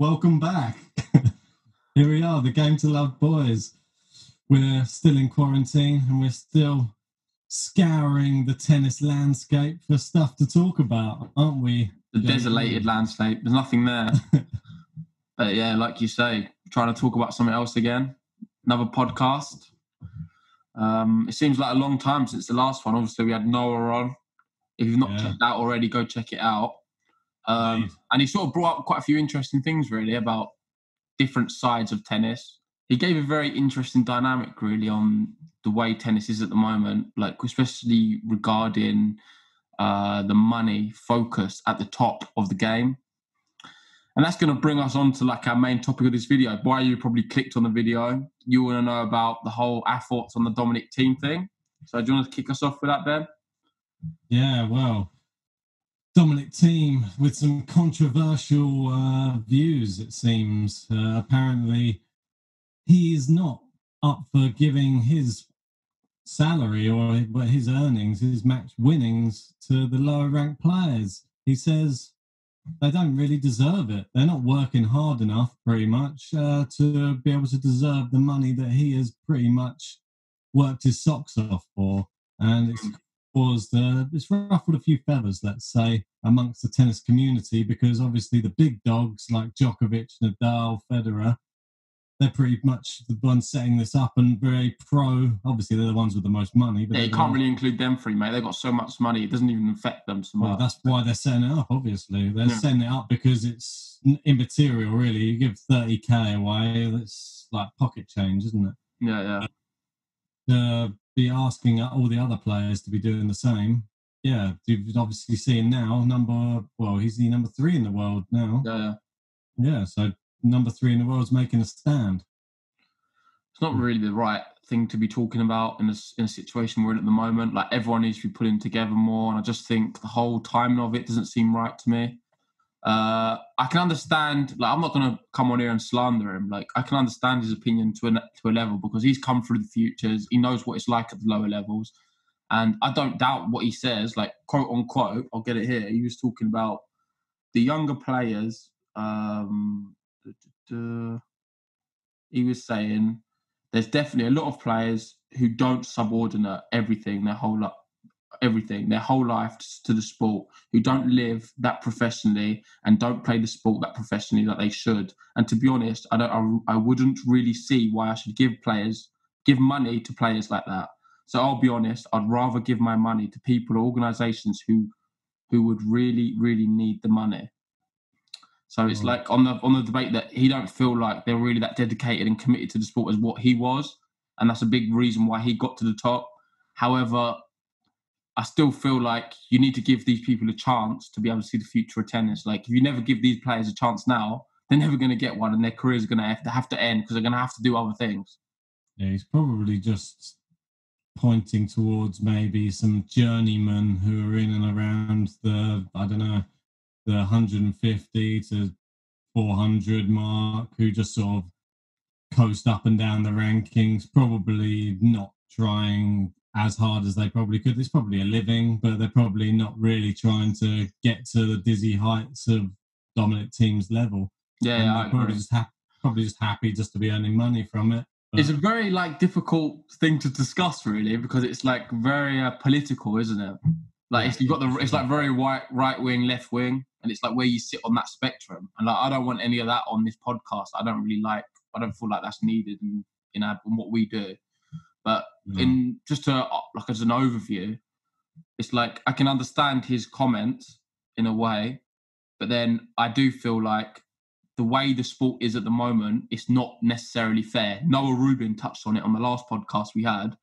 welcome back. Here we are, the Game to Love boys. We're still in quarantine and we're still scouring the tennis landscape for stuff to talk about, aren't we? The desolated landscape. There's nothing there. but yeah, like you say, trying to talk about something else again. Another podcast. Um, it seems like a long time since the last one. Obviously, we had Noah on. If you've not Yeah. checked that already, go check it out. Um, and he sort of brought up quite a few interesting things, really, about different sides of tennis. He gave a very interesting dynamic, really, on the way tennis is at the moment, like especially regarding uh, the money focus at the top of the game. And that's going to bring us on to like our main topic of this video. Why you probably clicked on the video? You want to know about the whole our thoughts on the Dominic Thiem thing. So do you want to kick us off with that, Ben? Yeah, well, Dominic Thiem with some controversial uh, views, it seems. Uh, apparently, he is not up for giving his salary or his earnings, his match winnings to the lower ranked players. He says they don't really deserve it. They're not working hard enough, pretty much, uh, to be able to deserve the money that he has pretty much worked his socks off for. And it's caused uh, it's ruffled a few feathers, let's say, amongst the tennis community because obviously the big dogs like Djokovic, Nadal, Federer, they're pretty much the ones setting this up and very pro. Obviously, they're the ones with the most money, but Yeah, you can't really include them three, mate. They've got so much money, it doesn't even affect them so much. Well, that's why they're setting it up. Obviously, they're Yeah. setting it up because it's immaterial. Really, you give thirty k away, that's like pocket change, isn't it? yeah, yeah. to be asking all the other players to be doing the same. Yeah, you've obviously seen now number well, he's the number three in the world now. Yeah, yeah. Yeah, so number three in the world's making a stand. It's not really the right thing to be talking about in a, in a situation we're in at the moment. Like everyone needs to be putting together more, and I just think the whole timing of it doesn't seem right to me. Uh, I can understand. Like I'm not going to come on here and slander him. Like I can understand his opinion to a to a level because he's come through the futures. He knows what it's like at the lower levels, and I don't doubt what he says. Like quote unquote, I'll get it here. He was talking about the younger players. Um, he was saying there's definitely a lot of players who don't subordinate everything their whole life everything their whole life to the sport who don't live that professionally and don't play the sport that professionally that they should and to be honest i don't i, I wouldn't really see why i should give players give money to players like that so i'll be honest i'd rather give my money to people or organizations who who would really really need the money so it's Mm. like on the on the debate that he don't feel like they're really that dedicated and committed to the sport as what he was, and that's a big reason why he got to the top. However, I still feel like you need to give these people a chance to be able to see the future of tennis. Like if you never give these players a chance now, they're never going to get one, and their careers are going to have to have to end because they're going to have to do other things. Yeah, he's probably just pointing towards maybe some journeymen who are in and around the I don't know the 150 to 400 mark who just sort of coast up and down the rankings, probably not trying as hard as they probably could. It's probably a living, but they're probably not really trying to get to the dizzy heights of Dominic Thiem's level. Yeah, yeah, probably agree. just happy, probably just happy just to be earning money from it. It's a very like difficult thing to discuss, really, because it's like very uh, political, isn't it? Like it's, you've got the it's like very right right wing, left wing, and it's like where you sit on that spectrum. And like I don't want any of that on this podcast. I don't really like. I don't feel like that's needed in in, our, in what we do. But No. in just to uh, like as an overview, it's like I can understand his comments in a way, but then I do feel like the way the sport is at the moment, it's not necessarily fair. Noah Rubin touched on it on the last podcast we had,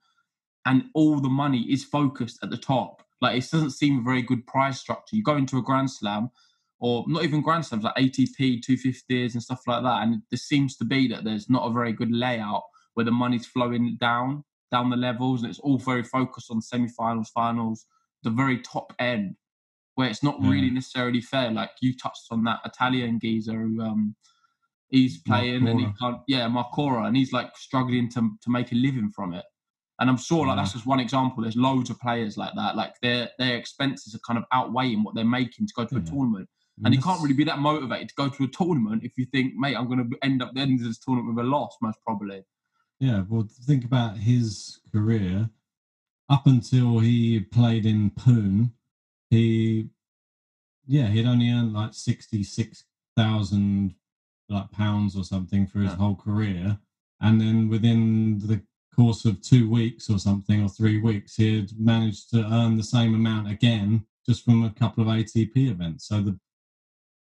and all the money is focused at the top. Like it doesn't seem a very good prize structure. You go into a Grand Slam, or not even Grand Slams, like ATP 250s and stuff like that, and there seems to be that there's not a very good layout where the money's flowing down down the levels, and it's all very focused on semi-finals, finals, the very top end, where it's not really necessarily fair. Like you touched on that Italian geezer who um he's playing and he can't yeah, Marcora, and he's like struggling to to make a living from it. And I'm sure like that's just one example. There's loads of players like that. Like their their expenses are kind of outweighing what they're making to go to a tournament. And you can't really be that motivated to go to a tournament if you think, mate, I'm going to end up the end of this tournament with a loss, most probably. Yeah, well, think about his career. Up until he played in Pune, he, yeah, he'd only earned like sixty-six thousand like pounds or something for his Yeah. whole career, and then within the course of two weeks or something or three weeks, he had managed to earn the same amount again just from a couple of ATP events. So the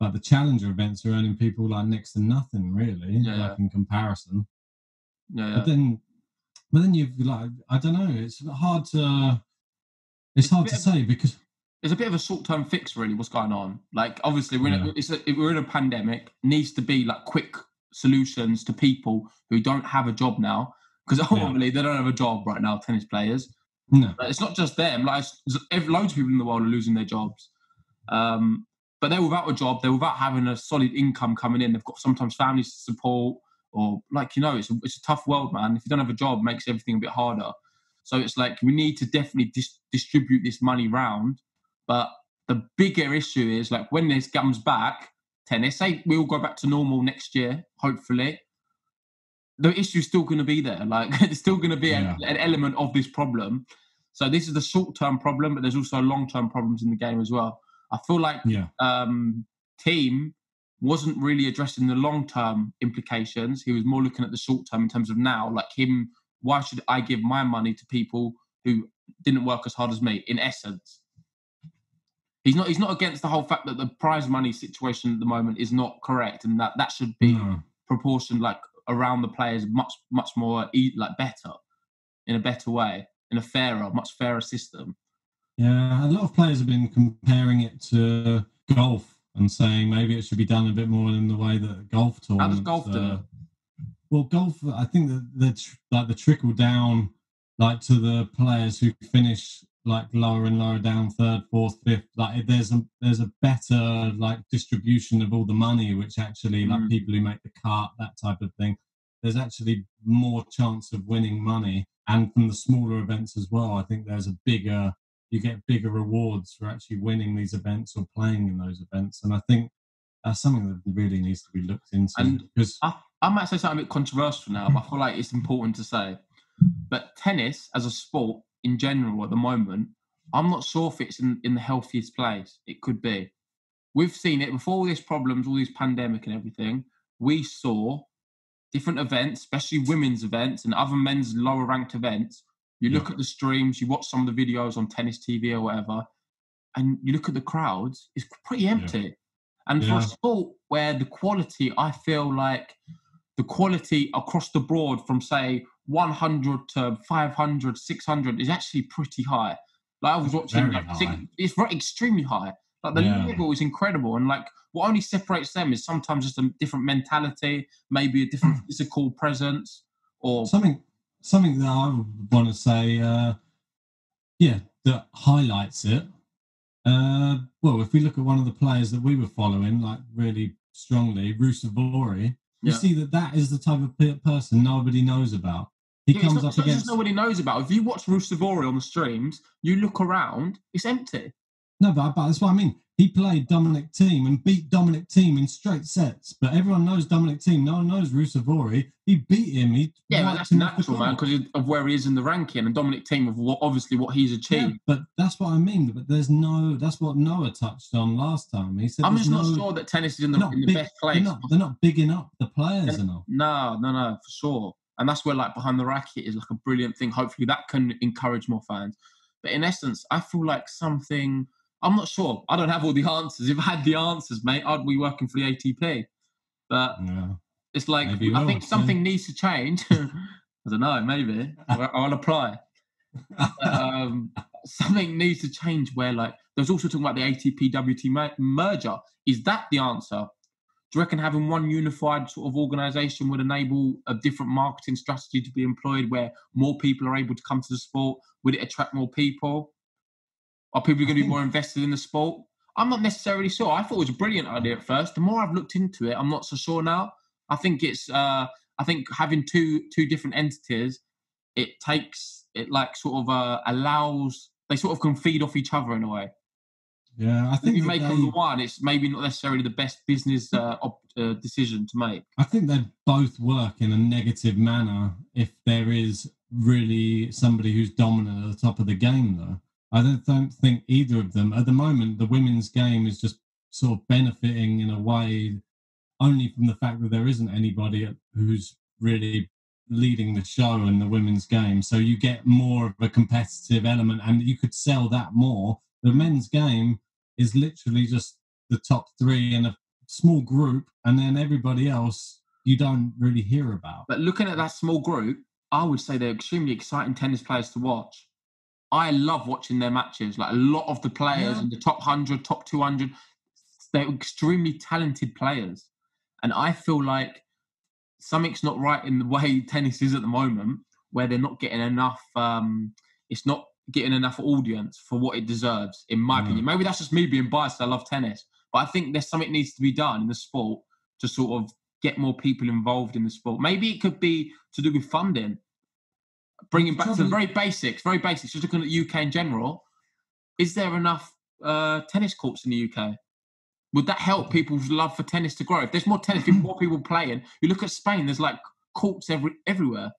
like the challenger events are earning people like next to nothing really, Yeah, like yeah. in comparison. Yeah, yeah. But then, but then you've like I don't know. It's hard to. It's, It's hard to of- say because it's a bit of a short-term fix, really. What's going on? Like, obviously, we're in a, it's a, we're in a pandemic. Needs to be like quick solutions to people who don't have a job now, because ultimately they don't have a job right now. Tennis players. no, it's not just them. Like, loads of people in the world are losing their jobs. Um, but they're without a job. They're without having a solid income coming in. They've got sometimes families to support, or like you know, it's a, it's a tough world, man. If you don't have a job, it makes everything a bit harder. So it's like we need to definitely dis- distribute this money round. But the bigger issue is like when this comes back, tennis. Say we all go back to normal next year, hopefully. The issue's still going to be there. Like it's still going to be Yeah. an, an element of this problem. So this is the short-term problem, but there's also long-term problems in the game as well. I feel like yeah, um, Thiem wasn't really addressing the long term implications. He was more looking at the short term in terms of now, like him. Why should I give my money to people who didn't work as hard as me? In essence, he's not. He's not against the whole fact that the prize money situation at the moment is not correct, and that that should be no. proportioned like around the players much much more like better, in a better way, in a fairer, much fairer system. yeah. A lot of players have been comparing it to golf and saying maybe it should be done a bit more in the way that golf How does golf do uh? Well, golf. I think that the tr- like the trickle down, like to the players who finish like lower and lower down, third, fourth, fifth. Like there's a there's a better like distribution of all the money, which actually like Mm. people who make the cart, that type of thing. There's actually more chance of winning money, and from the smaller events as well. I think there's a bigger you get bigger rewards for actually winning these events or playing in those events, and I think that's something that really needs to be looked into And because I, I might say something a bit controversial now, but I feel like it's important to say. But tennis as a sport in general at the moment, I'm not sure if it's in, in the healthiest place. It could be. We've seen it before all these problems, all these pandemic and everything. We saw different events, especially women's events and other men's lower ranked events. You look at the streams, you watch some of the videos on tennis TV or whatever, and you look at the crowds, it's pretty empty. And for a sport where the quality, I feel like the quality across the board from say 100 to 500, 600 is actually pretty high. Like I was watching, like, it's very extremely high. Like the Yeah. level is incredible, and like what only separates them is sometimes just a different mentality, maybe a different physical presence, or something something that I would want to say, uh, yeah, that highlights it. Uh, well, if we look at one of the players that we were following, like really strongly, Ruusuvuori, you Yeah. see that that is the type of person nobody knows about. He Yeah, comes not, up not just against nobody knows about. If you watch Ruusuvuori on the streams, you look around, it's empty. no, but, but that's what I mean. He played Dominic Thiem and beat Dominic Thiem in straight sets, but everyone knows Dominic Thiem. No one knows Ruusuvuori. He beat him. He Yeah, that's natural, man, because of where he is in the ranking, and Dominic Team of what, obviously what he's Yeah, achieved. but that's what I mean. But there's no. That's what Noah touched on last time. He said I'm just not sure that tennis is in the, they're not in the big- best They're place. not, they're not bigging up the players are enough. No, no, no, for sure. And that's where like behind the racket is like a brilliant thing. Hopefully that can encourage more fans. But in essence, I feel like something I'm not sure. I don't have all the answers. If I had the answers, mate, I'd be working for the ATP. But Yeah. it's like Maybe I will, think something needs to change. I don't know, maybe. I'll, apply. um, something needs to change where like there's also talking about the ATP WT merger. Is that the answer? Do you reckon having one unified sort of organization would enable a different marketing strategy to be employed where more people are able to come to the sport? Would it attract more people? Are people going to be more invested in the sport? I'm not necessarily sure. I thought it was a brilliant idea at first. The more I've looked into it, I'm not so sure now. I think it's uh I think having two two different entities, it takes it like sort of uh allows they sort of can feed off each other in a way. Yeah, I If think you make they, them the one, it's maybe not necessarily the best business uh, op- uh, decision to make. I think they both work in a negative manner if there is really somebody who's dominant at the top of the game. Though I don't, don't think either of them at the moment. The women's game is just sort of benefiting in a way only from the fact that there isn't anybody who's really leading the show in the women's game. So you get more of a competitive element, and you could sell that more. The men's game is literally just the top three in a small group, and then everybody else you don't really hear about. But looking at that small group, I would say they're extremely exciting tennis players to watch. I love watching their matches. Like a lot of the players Yeah. in the top 100, top 200, they're extremely talented players. And I feel like something's not right in the way tennis is at the moment, where they're not getting enough, um, it's not getting enough audience for what it deserves, in my Mm. opinion. Maybe that's just me being biased. I love tennis. But I think there's something needs to be done in the sport to sort of get more people involved in the sport. Maybe it could be to do with funding, bringing back to the very basics, very basics. Just looking at the UK in general, is there enough uh, tennis courts in the UK? Would that help people's love for tennis to grow? If there's more tennis, if more people playing, you look at Spain. There's like courts every everywhere.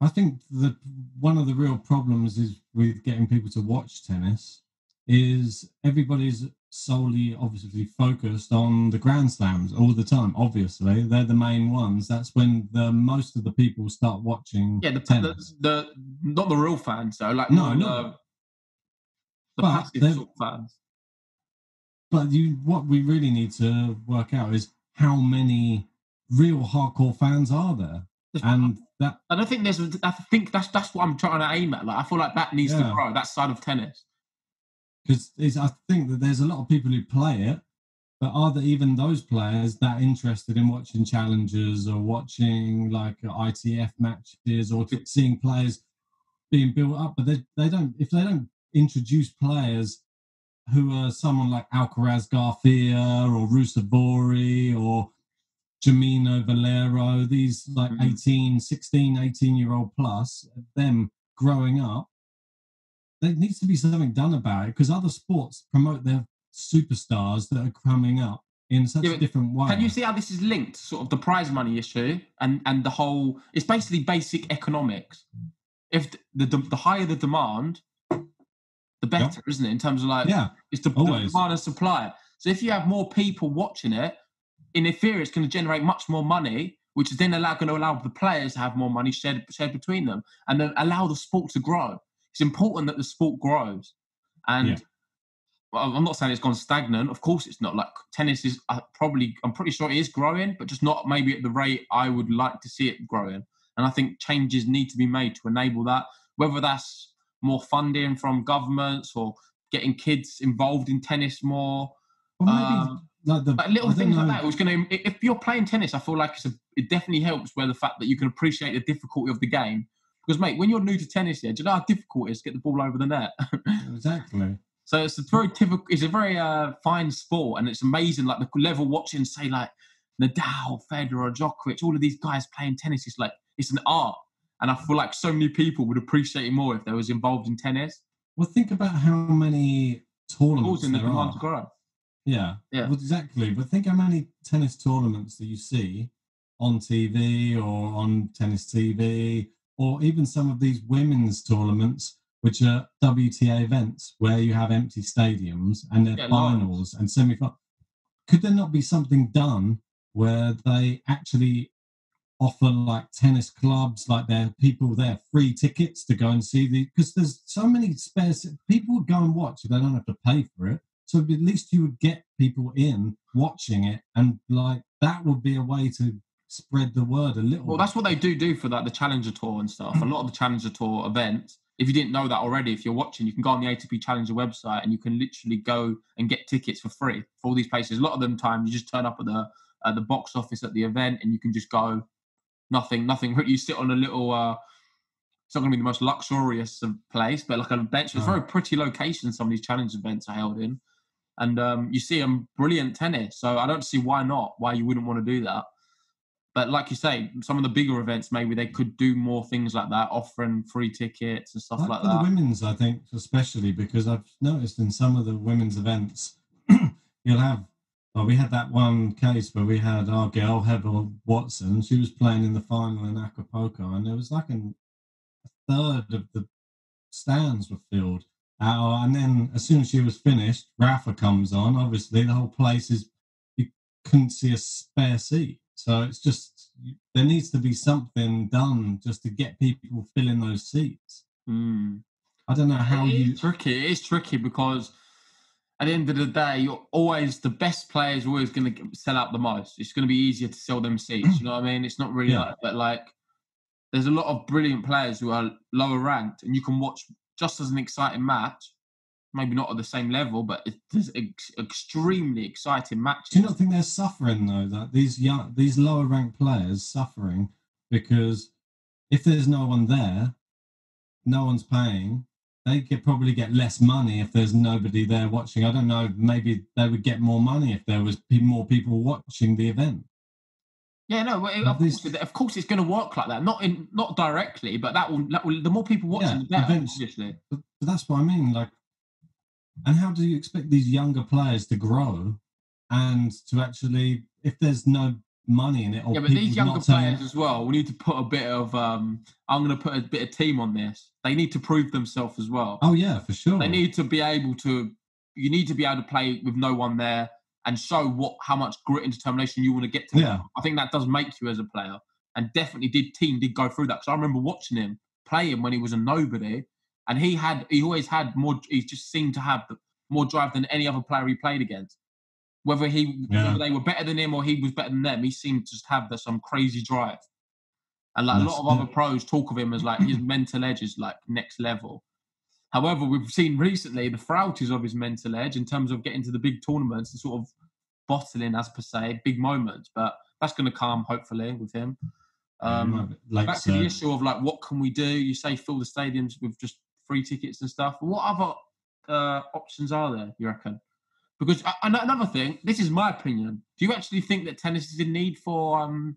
I think that one of the real problems is with getting people to watch tennis is everybody's solely obviously focused on the grand slams all the time obviously they're the main ones that's when the most of the people start watching Yeah, the, the, the not the real fans though, like No, no. the, the passive sort of fans. but you what we really need to work out is how many real hardcore fans are there and that I don't think there's. I think that's that's what I'm trying to aim at. Like I feel like that needs to grow. That side of tennis. Because I think that there's a lot of people who play it, but are there even those players that interested in watching challenges or watching like ITF matches or seeing players being built up? But they they don't if they don't introduce players who are someone like Alcaraz Garcia or Ruusuvuori or Jamino Valero, these like Mhm. 18, 16, 18 year old plus, them growing up, there needs to be something done about it because other sports promote their superstars that are coming up in such Yeah, a different way. Can you see how this is linked? Sort of the prize money issue and and the whole. It's basically basic economics. If the the, the higher the demand, the better, isn't it? In terms of like, Yeah, it's the, the demand and supply. So if you have more people watching it, in theory, it's going to generate much more money, which is then allow, going to allow the players to have more money shared shared between them, and then allow the sport to grow. It's important that the sport grows, and Yeah. well, I'm not saying it's gone stagnant. Of course, it's not. Like tennis is uh, probably, I'm pretty sure it is growing, but just not maybe at the rate I would like to see it growing. And I think changes need to be made to enable that, whether that's more funding from governments or getting kids involved in tennis more. maybe Um, like the Like little things like that. It was going to. If you're playing tennis, I feel like it's a, it definitely helps where the fact that you can appreciate the difficulty of the game. Because mate, when you're new to tennis, yeah, do you know how difficult it is to get the ball over the net? Exactly. so it's a very typical. It's a very uh, fine sport, and it's amazing. Like the level watching, say like Nadal, Federer, Djokovic, all of these guys playing tennis. It's like it's an art, and I feel like so many people would appreciate it more if they was involved in tennis. Well, think about how many tournaments Causing the there are. to grow. Yeah, Yeah. well, exactly. But think how many tennis tournaments that you see on TV or on tennis TV, or even some of these women's tournaments, which are WTA events where you have empty stadiums and they're Yeah, finals and semi Could there not be something done where they actually offer like tennis clubs, like there people there free tickets to go and see the because there's so many spare people would go and watch if they don't have to pay for it. So at least you would get people in watching it, and like that would be a way to spread the word a little. Well, that's what they do do for like the Challenger Tour and stuff. A lot of the Challenger Tour events. If you didn't know that already, if you're watching, you can go on the ATP Challenger website and you can literally go and get tickets for free for all these places. A lot of them time you just turn up at the at the box office at the event and you can just go. Nothing, nothing. You sit on a little. uh It's not going to be the most luxurious of place, but like a bench. It's a very pretty location. Some of these challenge events are held in, and um, you see them brilliant tennis. So I don't see why not. Why you wouldn't want to do that. But like you say, some of the bigger events, maybe they could do more things like that, offering free tickets and stuff Like like for that. the women's, I think, especially because I've noticed in some of the women's events, you'll have. Well, we had that one case where we had our girl Heather Watson. She was playing in the final in Acapulco, and there was like an, a third of the stands were filled. Uh, and then as soon as she was finished, Rafa comes on. Obviously, the whole place is you couldn't see a spare seat. So it's just there needs to be something done just to get people filling those seats. Mm. I don't know how It is you. tricky. It is tricky because at the end of the day, you're always the best players. Are always going to sell out the most. It's going to be easier to sell them seats. You know what I mean? It's not really Yeah. like, but like there's a lot of brilliant players who are lower ranked, and you can watch just as an exciting match. Maybe not at the same level, but it- there's ex- extremely exciting matches. Do you not think they're suffering though? That these young, these lower ranked players suffering because if there's no one there, no one's paying. They could probably get less money if there's nobody there watching. I don't know. Maybe they would get more money if there was more people watching the event. Yeah, no, well, of this- course, of course, it's going to work like that. Not in, not directly, but that will, that will. The more people watching, Yeah, the better. eventually. But that's what I mean. Like, and how do you expect these younger players to grow and to actually, if there's no money in it, or yeah, but these younger players as well. We need to put a bit of. um I'm going to put a bit of Thiem on this. They need to prove themselves as well. Oh yeah, for sure. They need to be able to. You need to be able to play with no one there and show what how much grit and determination you want to get to. Yeah. I think that does make you as a player, and definitely did Thiem did go through that because I remember watching him play him when he was a nobody, and he had he always had more. He just seemed to have the, more drive than any other player he played against. Whether he Yeah. whether they were better than him or he was better than them, he seemed to just have the, some crazy drive. And like a lot of other pros talk of him as like his mental edge is like next level. However, we've seen recently the frailties of his mental edge in terms of getting to the big tournaments and sort of bottling, as per se, big moments. But that's going to come hopefully with him. Um, like back to the issue of like, what can we do? You say fill the stadiums with just free tickets and stuff. What other uh, options are there? You reckon? Because uh, another thing, this is my opinion. Do you actually think that tennis is in need for um,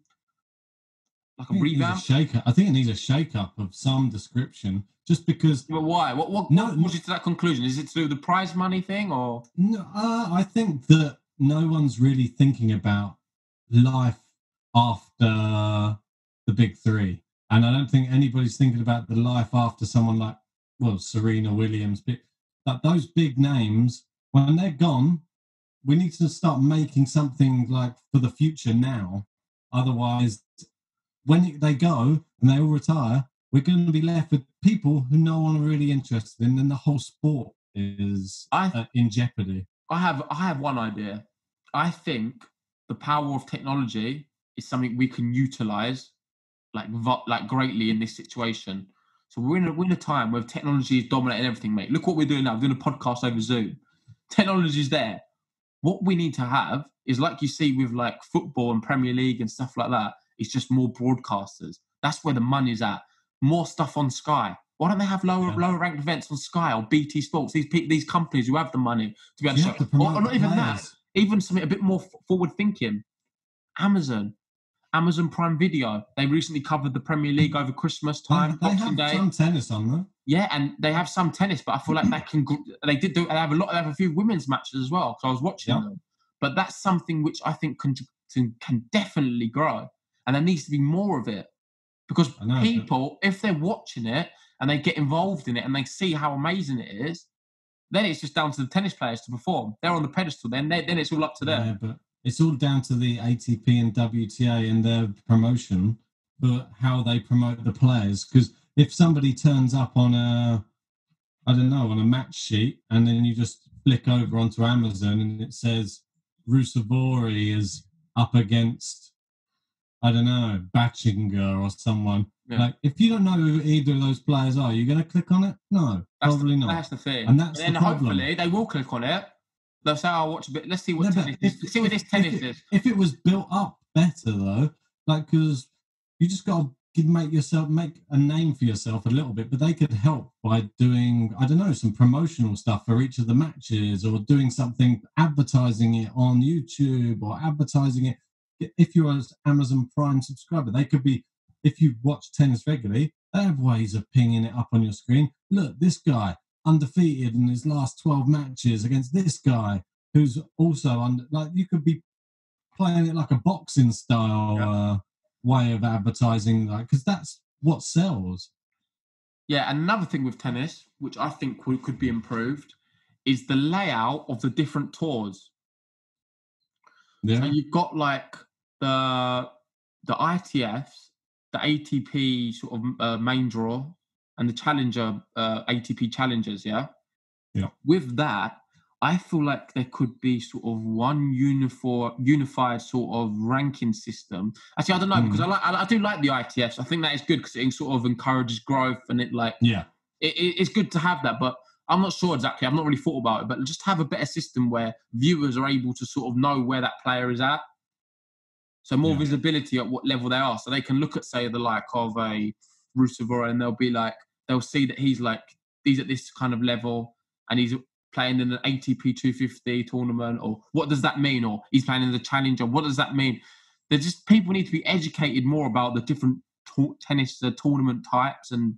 like a I think it needs revamp? shake-up. I think it needs a shake-up of some description, just because. But why? What what, No, what was you to that conclusion? Is it to do with the prize money thing or No, uh, I think that no one's really thinking about life after the big three, and I don't think anybody's thinking about the life after someone like well Serena Williams. But like those big names, when they're gone, we need to start making something like for the future now. Otherwise, when they go and they all retire, we're going to be left with people who no one are really interested in, and the whole sport is I- uh, in jeopardy. I have I have one idea. I think the power of technology is something we can utilize like like greatly in this situation. So we're in a, we're in a time where technology is dominating everything, mate. Look what we're doing now. We're doing a podcast over Zoom. Technology is there. What we need to have is like you see with like football and Premier League and stuff like that. It's just more broadcasters. That's where the money's at. More stuff on Sky. Why don't they have lower Yeah. lower ranked events on Sky or BT Sports? These pe- these companies who have the money to be able to show, or, or not even that, even something a bit more forward thinking. Amazon, Amazon Prime Video. They recently covered the Premier League over Christmas time, they have Day. some tennis on them. Yeah, and they have some tennis, but I feel like they can. They did do. They have a lot. They have a few women's matches as well. Because I was watching Yeah. them. But that's something which I think can can definitely grow, and there needs to be more of it. Because know, people, if they're watching it and they get involved in it and they see how amazing it is, then it's just down to the tennis players to perform. They're on the pedestal. Then they, then it's all up to them. Yeah, but it's all down to the ATP and WTA and their promotion but how they promote the players. Because if somebody turns up on a, I don't know, on a match sheet, and then you just flick over onto Amazon and it says Ruusuvuori is up against, I don't know, Bachinger or someone. Yeah. Like, if you don't know who either of those players are, you're going to click on it? No, That's probably the, not. That's the thing. And that's the then problem. hopefully they will click on it. They'll say, "I'll watch a bit. Let's see what No, tennis. if- is. See what this tennis if it, is." If it was built up better though, like because you just got to make yourself make a name for yourself a little bit, but they could help by doing I don't know some promotional stuff for each of the matches or doing something advertising it on YouTube or advertising it if you're an Amazon Prime subscriber, they could be if you watch tennis regularly, they have ways of pinging it up on your screen. Look, this guy undefeated in his last 12 matches against this guy who's also under like you could be playing it like a boxing style Yeah. uh, way of advertising like because that's what sells Yeah, another thing with tennis, which I think could, could be improved, is the layout of the different tours. yeah So you've got like the the ITFs, the ATP sort of uh, main draw, and the Challenger uh, ATP Challengers. Yeah. Yeah. With that, I feel like there could be sort of one uniform, unified sort of ranking system. Actually, I don't know because I like I, I do like the ITFs. I think that is good because it sort of encourages growth and it like yeah it, it- it's good to have that, but I'm not sure exactly. I've not really thought about it, but just have a better system where viewers are able to sort of know where that player is at. So more Yeah. visibility at what level they are, so they can look at say the like of a Ruusuvuori and they'll be like they'll see that he's like he's at this kind of level and he's playing in an ATP 250 tournament, or what does that mean? Or he's playing in the Challenger. What does that mean? They're just people need to be educated more about the different to- tennis uh, tournament types and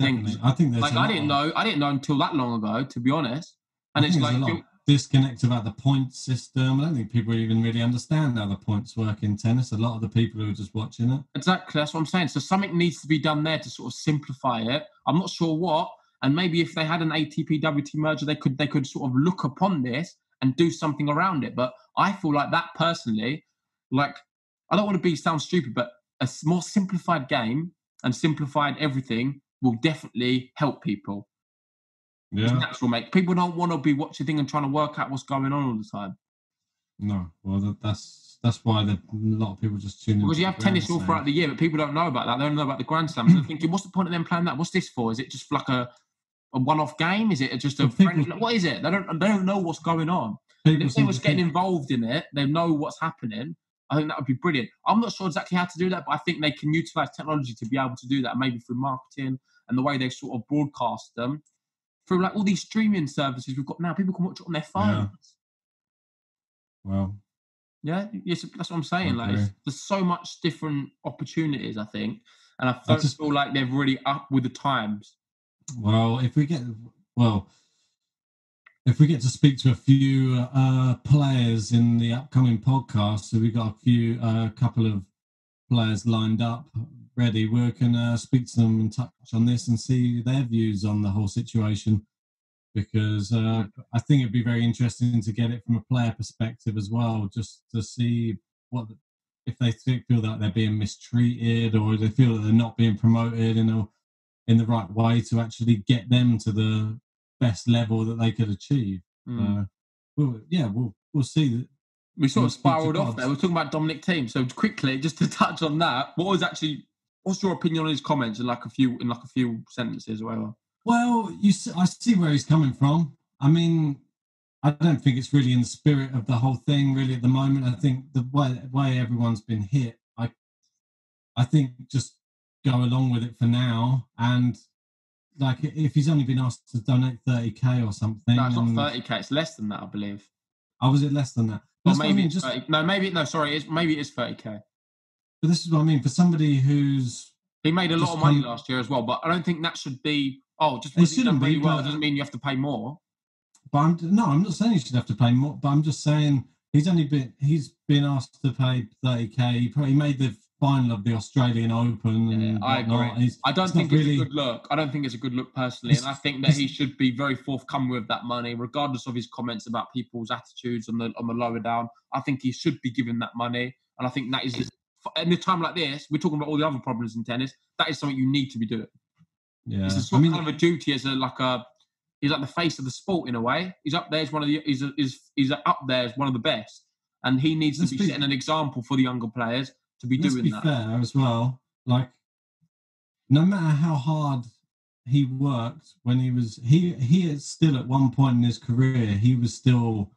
things definitely. i think there's like I didn't know, I didn't know until that long ago, to be honest. And I it's like, disconnect about the points system. I don't think people even really understand how the points work in tennis. A lot of the people who are just watching it. exactly that's what I'm saying. So something needs to be done there to sort of simplify it. I'm not sure what, and maybe if they had an ATP WT merger, they could they could sort of look upon this and do something around it. But I feel like that personally, like I don't want to be sound stupid, but a more simplified game and simplified everything will definitely help people. It's Yeah. natural, mate. People don't want to be watching thing and trying to work out what's going on all the time. No. Well, that, that's that's why the, a lot of people just tune in. Because you have tennis all throughout the year, but people don't know about that. They don't know about the Grand Slams. They're thinking, what's the point of them playing that? What's this for? Is it just like a, a one-off game? Is it just a Well, people- friendly? like, What is it? They don't they don't know what's going on. If they was getting involved in it, they know what's happening. I think that would be brilliant. I'm not sure exactly how to do that, but I think they can utilize technology to be able to do that, maybe through marketing and the way they sort of broadcast them through like all these streaming services we've got now. People can watch it on their phones. Well, Yeah, yes, that's what I'm saying. Like, there's so much different opportunities, I think, and I don't just- feel like they're really up with the times. well, if we get well, if we get to speak to a few uh, players in the upcoming podcast, so we've got a few, a couple of players lined up ready. We can uh, speak to them and touch on this and see their views on the whole situation. Because uh, I think it'd be very interesting to get it from a player perspective as well, just to see what if they feel that they're being mistreated or they feel that they're not being promoted in a in the right way to actually get them to the best level that they could achieve. Mm. Uh, well, yeah, we'll we'll see. That, we sort of spiraled off there. We're talking about Dominic Thiem. So quickly, just to touch on that, what was actually what's your opinion on his comments in like a few in like a few sentences or whatever? Well, you see, I see where he's coming from. I mean, I don't think it's really in the spirit of the whole thing. Really, at the moment, I think the way way everyone's been hit, I I think just go along with it for now. And like, if he's only been asked to donate thirty k or something, No, it's not 30k. It's less than that, I believe. Oh, was it less than that? That's what I maybe mean, just 30, no, maybe no. Sorry, it's, maybe it is 30k. But this is what I mean for somebody who's He made a lot of money come- last year as well, but I don't think that should be. Oh, just because he's done shouldn't be, really well doesn't mean you have to pay more. But I'm, no, I'm not saying he should have to pay more. But I'm just saying he's only been he's been asked to pay 30k. He probably made the final of the Australian Open. Yeah, and I agree. I don't it's think really- it's a good look. I don't think it's a good look personally, and I think that he should be very forthcoming with that money, regardless of his comments about people's attitudes on the on the lower down. I think he should be given that money, and I think that is in a time like this. We're talking about all the other problems in tennis. That is something you need to be doing. yeah. It's a I mean, of kind of a duty as a like a. He's like the face of the sport in a way. He's up there as one of the. He's he's, he's up there as one of the best, and he needs to be be- setting an example for the younger players to be doing be that. fair as well. Like, no matter how hard he worked when he was he he is still at one point in his career he was still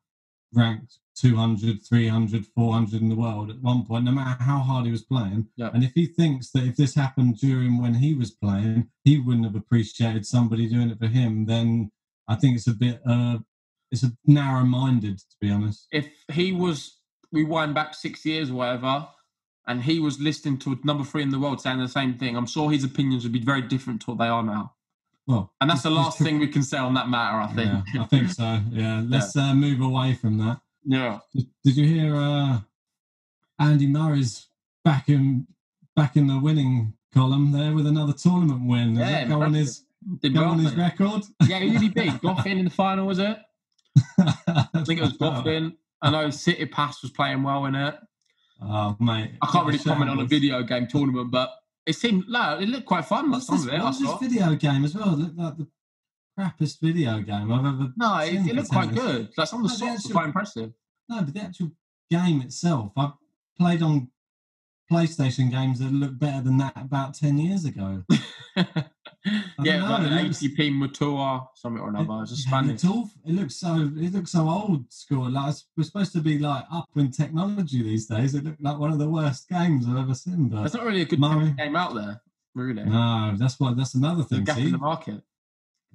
ranked 200 300 400 in the world at one point no matter how hard he was playing Yeah. and if he thinks that if this happened during when he was playing he wouldn't have appreciated somebody doing it for him then i think it's a bit uh it's a narrow minded to be honest if he was we wind back six years or whatever, and he was listening to number three in the world saying the same thing, I'm sure his opinions would be very different to what they are now. Well, And that's the last thing we can say on that matter, I think. Yeah, I think so. Yeah, let's Uh, move away from that. Yeah. Did, you hear uh, Andy Murray's back in back in the winning column there with another tournament win? Yeah, go on his Did go well, on his mate. record? Yeah, who did he beat? Goffin in the final, was it? I think it was Goffin. I know Tsitsipas was playing well in it. Oh mate, I can't really comment on a video game tournament, but it seemed like it looked quite fun. What's this, it, I what's this video game as well? It looked like the crappiest video game I've ever. No, it, it looked quite good. Like some of the No, the shots were quite impressive. No, but the actual game itself, I've played on PlayStation games that looked better than that about ten years ago. yeah, know, like it looks- ATP Mutua, something or another. It's a Spanish. It's all, it looks so. It looks so old school. Like we're supposed to be like up in technology these days. It looked like one of the worst games I've ever seen. But There's not really a good Murray. game out there, really. no, that's what. That's another thing. gap See, in the market.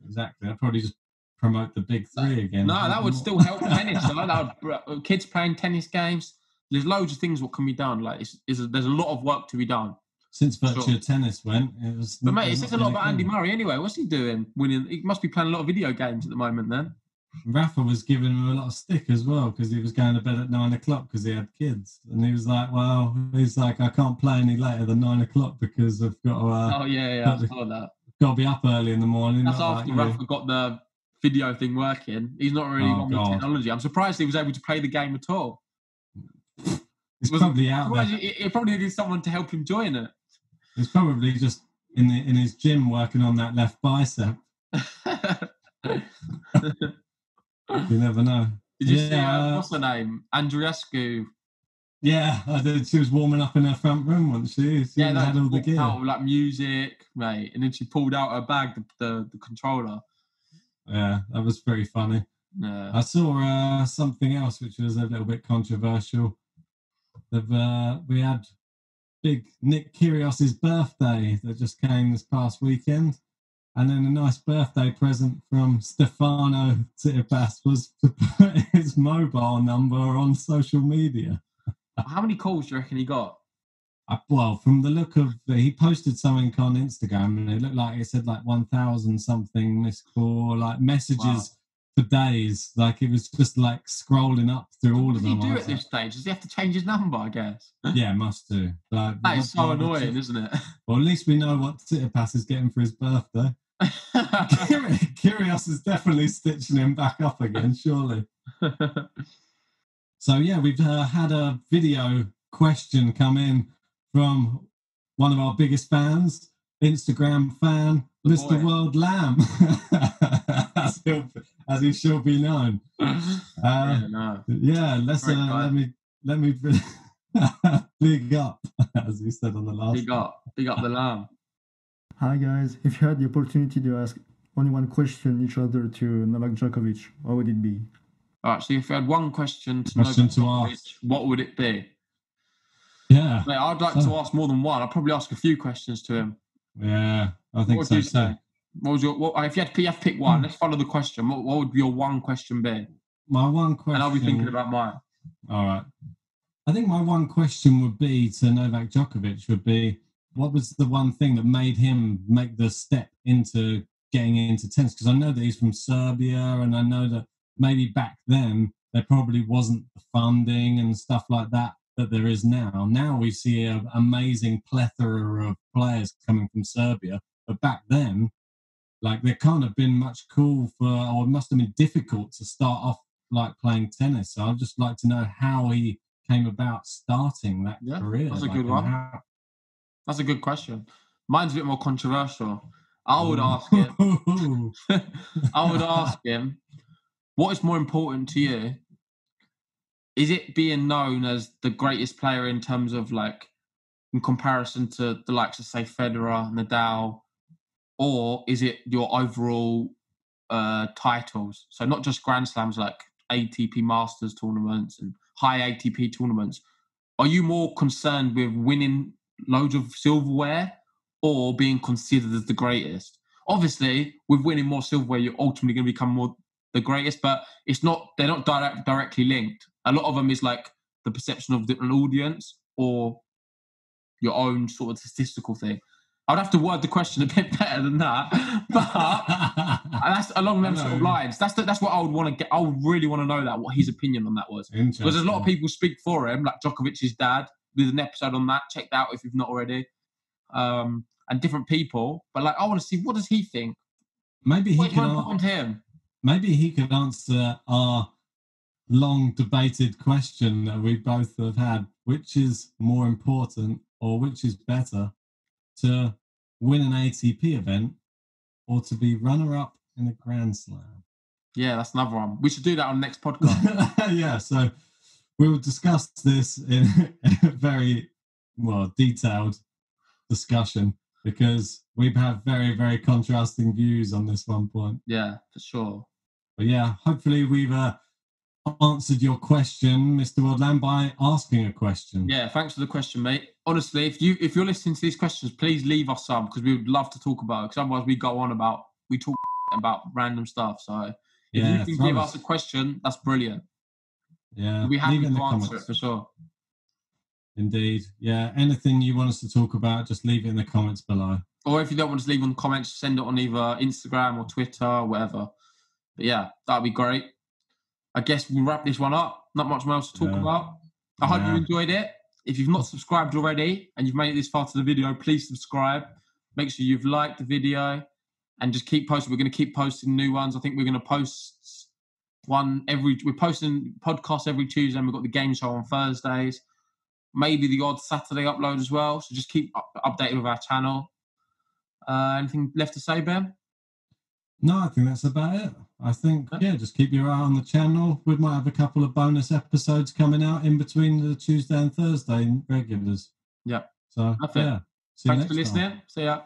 Exactly. I'd probably just promote the big three again. No, that would still help tennis. That would, uh, kids playing tennis games. There's loads of things what can be done. Like it's, it's there's a lot of work to be done. Since virtual Sure. tennis went, it was. But mate, it says a lot about Andy. Murray anyway. What's he doing? Winning? He must be playing a lot of video games at the moment. Then. Rafa was giving him a lot of stick as well because he was going to bed at nine o'clock because he had kids, and he was like, "Well, he's like, I can't play any later than nine o'clock because I've got to, uh, oh yeah, yeah, I saw that. Got to be up early in the morning." That's after like. Rafa got the video thing working. He's not really Oh, on the technology. I'm surprised he was able to play the game at all. It's Was- probably out there. he, he probably needed someone to help him join it. He's probably just in the in his gym working on that left bicep. You never know. Did you see Yeah, uh, uh, what's her name? Andreescu. Yeah, I did. She was warming up in her front room once she. She Yeah, had all the gear. out like music, mate, and then she pulled out her bag, the the, the controller. Yeah, that was very funny. Yeah. I saw uh, something else which was a little bit controversial. Uh, we had big Nick Kyrgios's birthday that just came this past weekend, and then a nice birthday present from Stefano Tsitsipas was to put his mobile number on social media. How many calls do you reckon he got? I, well, from the look of uh, he posted something on Instagram, and it looked like it said like one thousand something missed call, like messages Wow. for days. Like it was just like scrolling up through all What of does he them. I do at this stage? Does he have to change his number? I guess. yeah, must do. Like, That is so what- what- annoying, isn't it? Well, at least we know what Tsitsipas is getting for his birthday. Kyrgios is definitely stitching him back up again, surely. So yeah, we've uh, had a video question come in from one of our biggest fans, Instagram fan, The Mr. boy. World Lamb, as, he'll, as he shall be known. Uh, yeah, no. yeah, let's uh, let me let me big up, as you said on the last. Big up, big up the lamb. Hi guys, if you had the opportunity to ask only one question each other to Novak Djokovic, what would it be? All right, so if you had one question to, Question Novak to ask. what would it be? Yeah, Mate, I'd like to ask more than one. I'd probably ask a few questions to him. yeah, I What think would so you? What was your? What, if you had, to- you pick one, hmm. let's follow the question. What, what would your one question be? My one question, And I'll be thinking about mine. All right. I think my one question would be to Novak Djokovic would be what was the one thing that made him make the step into getting into tennis? Because I know that he's from Serbia and I know that maybe back then there probably wasn't the funding and stuff like that that there is now. Now we see an amazing plethora of players coming from Serbia. But back then, like there can't have been much cool for, or it must have been difficult to start off like playing tennis. So I'd just like to know how he came about starting that Yeah, career. that's a like, good one. how- That's a good question. Mine's a bit more controversial. I would ask him. I would ask him, what is more important to you? Is it being known as the greatest player in terms of like, in comparison to the likes of say Federer, Nadal, or is it your overall uh, titles? So not just Grand Slams like ATP Masters tournaments and high ATP tournaments. Are you more concerned with winning loads of silverware or being considered as the greatest? Obviously, with winning more silverware, you're ultimately going to become more the greatest, but it's not. They're not direct, directly linked. A lot of them is like the perception of the, an audience or your own sort of statistical thing? I'd have to word the question a bit better than that, but that's along them sort of lines. That's the, that's what I would want to get. I would really want to know that what his opinion on that was. Because there's a lot of people speak for him, like Djokovic's dad. There's an episode on that. Check that out if you've not already. Um, and different people, but like I want to see what does he think. Maybe he What can. more an- important to him? Maybe he could answer our long debated question that we both have had which is more important or which is better to win an ATP event or to be runner up in a Grand Slam? Yeah, that's another one. We should do that on next podcast. yeah, so we will discuss this in a very well detailed discussion because we have very, very contrasting views on this one point. yeah, for sure. But yeah, hopefully we've uh, answered your question, Mr. Wordland, by asking a question. Yeah, thanks for the question, mate. Honestly, if you if you're listening to these questions, please leave us some because we would love to talk about it. Because otherwise, we go on about we talk about random stuff. So if Yeah, you can give us- a question, that's brilliant. yeah. we have be happy leave it in to answer comments. it for sure. Indeed. Yeah. Anything you want us to talk about, just leave it in the comments below. Or if you don't want us to leave on the comments, send it on either Instagram or Twitter or whatever. But yeah, that'd be great. I guess we'll wrap this one up. Not much more else to talk Yeah. about. I hope you enjoyed it. If you've not subscribed already and you've made it this far to the video, please subscribe. Make sure you've liked the video and just keep posting. We're going to keep posting new ones. I think we're going to post one every. We're posting podcasts every Tuesday. and We've got the game show on Thursdays. Maybe the odd Saturday upload as well. So just keep up, updated with our channel. Uh, anything left to say, Ben? No, I think that's about it. I think, Yeah. just keep your eye on the channel. We might have a couple of bonus episodes coming out in between the Tuesday and Thursday regulars. Yeah. So, That's yeah. See you Thanks for next time. listening. See ya.